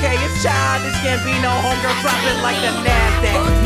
okay, it's childish. Can't be no homegirl dropping like the NASDAQ.